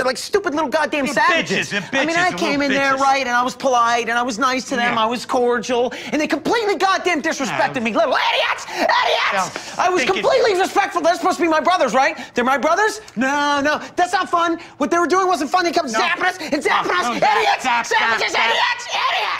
they're like stupid little goddamn They're savages. bitches, they're I mean, I came in bitches. in there right, and I was polite, and I was nice to them. Yeah. I was cordial, and they completely goddamn disrespected Yeah. me. Little idiots, idiots. No, I was completely completely disrespectful. They're supposed to be my brothers, right? They're my brothers? No, no, that's not fun. What they were doing wasn't fun. They kept zapping us and zapping oh, us. no, idiots, zap, zap, savages, zap. idiots, idiots.